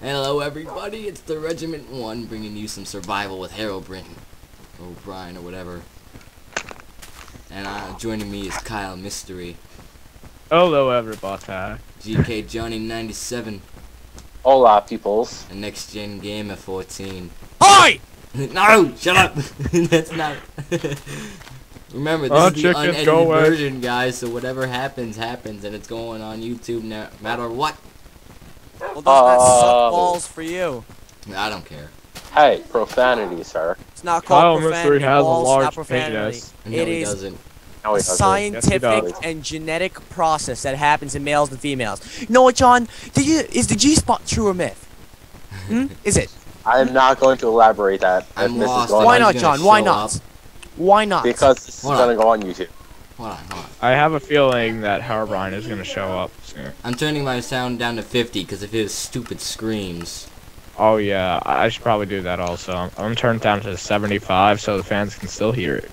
Hello everybody, it's the Regiment 1 bringing you some survival with Herobrine. O'Brien or whatever. And uh, joining me is Kyle Mystery, Hello, everybody. GK Johnny 97, Hola, peoples. and Next Gen Gamer 14. Hi! no! Shut up! That's not... Remember, this Oh, is the chicken, unedited version, guys, so whatever happens, happens, and it's going on YouTube no matter what. Well, does that Oh. suck balls for you? I don't care. Hey, profanity, sir. It's not Kyle called Mystery profanity. has a large not profanity. penis. No, It he is doesn't. No, he a doesn't. scientific does. and genetic process that happens in males and females. You know what, John? Do you, is the G-spot true or myth? Hmm? Is it? I'm not going to elaborate that. if I'm lost. Why not, John? Why not? up. Why not? Because this is going to go on YouTube. Hold on, hold on. I have a feeling that Herobrine is going to show up soon. I'm turning my sound down to 50 because of his stupid screams. Oh, yeah, I I should probably do that also. I'm, I'm turning it down to 75 so the fans can still hear it.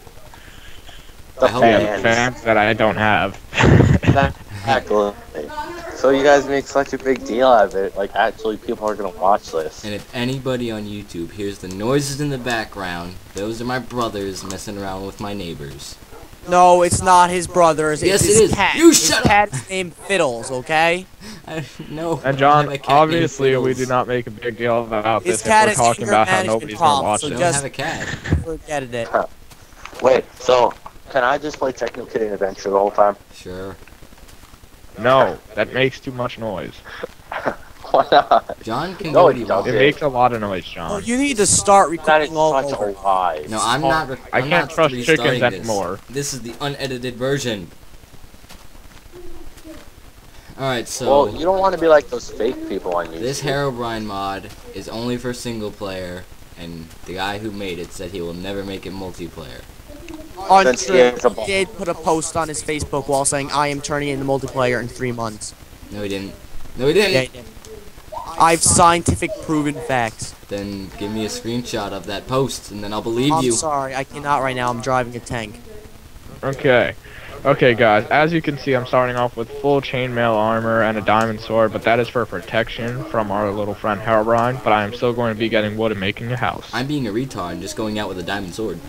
The I fans. fans that I don't have. Exactly. So you guys make such a big deal out of it. Like, actually, people are going to watch this. And if anybody on YouTube hears the noises in the background, those are my brothers messing around with my neighbors. No, it's not his brothers. Yes, it's it his is. cat. You his shut up. cat is named Fiddles, okay? I, no. And John, have a cat named obviously we do not make a big deal about His this if we're talking about how management nobody's going to watch so it. don't just- have a cat. Forget it. Wait, so can I just play Techno Kitty Adventure the whole time? Sure. No, that makes too much noise. Why not? John can No, go it what he doesn't. It makes a lot of noise, Well, John. Oh, you need to start That is recording all such over. a lie. No, I'm not. Re- I I'm can't not trust chickens this. anymore. This is the unedited version. Alright, so. well, you don't want to be like those fake people on YouTube. This Herobrine mod is only for single player, and the guy who made it said he will never make it multiplayer. Since he Untrue. is He did put a post on his Facebook wall saying, I am turning into multiplayer in three months. No, he didn't. No, he didn't. Yeah, he did. I've scientific proven facts. Then give me a screenshot of that post, and then I'll believe you. I'm sorry, I cannot right now. I'm driving a tank. Okay. Okay, guys, as you can see, I'm starting off with full chainmail armor and a diamond sword, but that is for protection from our little friend Herobrine, but I am still going to be getting wood and making a house. I'm being a retard and just going out with a diamond sword.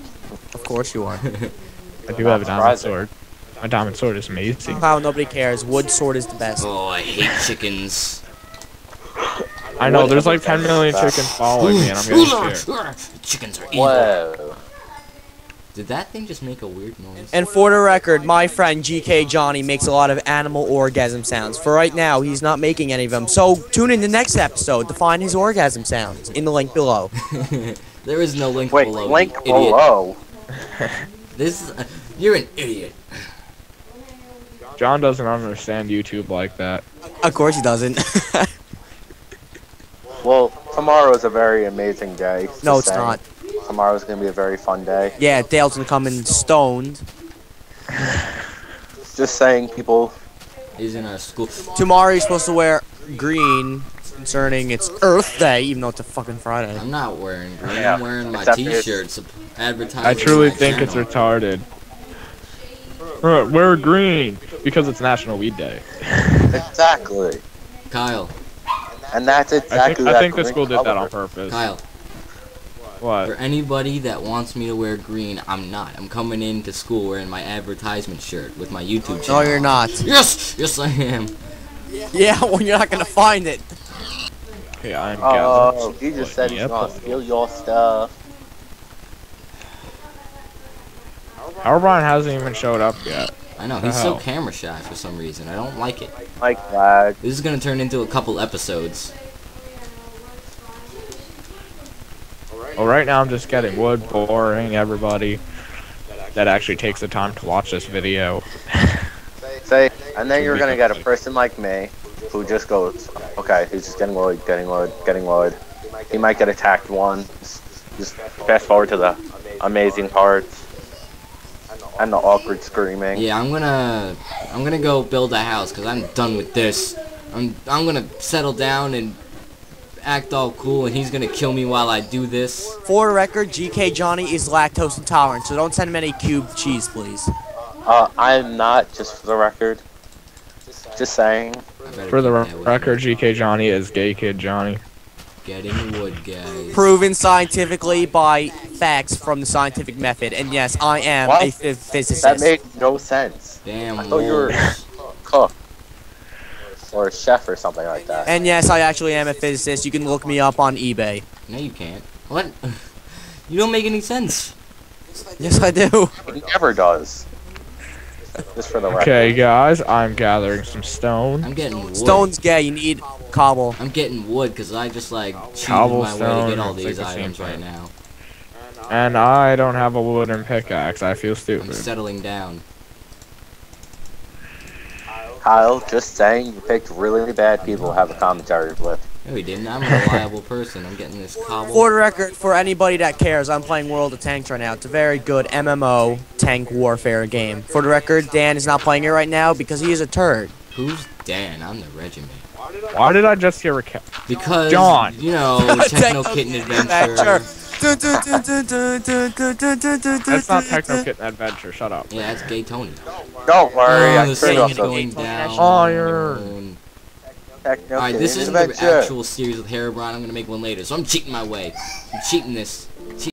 Of course you are. I do have a diamond sword. My diamond sword is amazing. How nobody cares. Wood sword is the best. Oh, I hate chickens. I know, What there's like 10 million diamond chickens following me, and I'm getting scared. Chickens are evil. Whoa. Did that thing just make a weird noise? And for the record, my friend GK Johnny makes a lot of animal orgasm sounds. For right now, he's not making any of them. So tune in the next episode to find his orgasm sounds in the link below. there is no link Wait, below. link you idiot. below. This is. Uh, you're an idiot. John doesn't understand YouTube like that. Of course he doesn't. Well, tomorrow is a very amazing day. no, just it's saying. not. Tomorrow's going to be a very fun day. Yeah, Dale's gonna come in stoned. Just saying, people. He's in a school. Tomorrow you're supposed to wear green concerning it's Earth Day, even though it's a fucking Friday. I'm not wearing green. Yeah, I'm wearing my T-shirts advertising. I truly my think it's retarded. We're green because it's National Weed Day. Exactly. Kyle. And that's I exactly think, I that think the green school did that on purpose. Kyle. What? For anybody that wants me to wear green, I'm not. I'm coming into school wearing my advertisement shirt with my YouTube channel. No, you're not. Yes, yes I am. Yeah, well you're not gonna find it. Okay, I'm Oh, gathered. he just said he's gonna steal your stuff. Herobrine hasn't even showed up yet. I know The he's so camera shy for some reason. I don't like it. Like that. This is gonna turn into a couple episodes. Well, right now I'm just getting wood, boring everybody that actually takes the time to watch this video. Say, and then you're gonna get a person like me, who just goes, okay, he's just getting wood, getting wood, getting wood. He might get attacked once. Just fast forward to the amazing parts. And the awkward screaming. Yeah, I'm gonna I'm gonna go build a house because I'm done with this. I'm I'm gonna settle down and act all cool, and he's gonna kill me while I do this. For the record, GK Johnny is lactose intolerant, so don't send him any cubed cheese, please. Uh, I'm not, just for the record. Just saying. For the keep record. GK Johnny is gay kid Johnny. Getting wood, guys. Proven scientifically by facts from the scientific method. And yes, I am What? a physicist. That made no sense. Damn I thought you were- a Cook. Or a chef or something like that. and yes, I actually am a physicist. You can look me up on eBay. No, you can't. What? you don't make any sense. Yes, I do. He never does. Just for the record. Okay, guys, I'm gathering some stone. I'm getting wood. Stone's gay. You need cobble. I'm getting wood because I just like cheated my way to Cobblestone, get all these like the items right now. And I don't have a wooden pickaxe. I feel stupid. I'm stupid. settling down. Kyle, just saying, you picked really bad people to have a commentary with. No, he didn't. I'm a reliable person. I'm getting this cobble. For the record, for anybody that cares, I'm playing World of Tanks right now. It's a very good MMO tank warfare game. For the record, Dan is not playing it right now because he is a turd. Who's Dan? I'm the regiment. Why did I just hear a cat? Because John. you know, Techno Kitten Adventure. That's not Techno Kitten Adventure. Shut up. Yeah, that's Gay Tony. Don't worry, oh, I the turned sun off is the going down. Iron. Techno Alright, this Kitten is the actual series with Herobrine. I'm gonna make one later, so I'm cheating my way. I'm cheating this.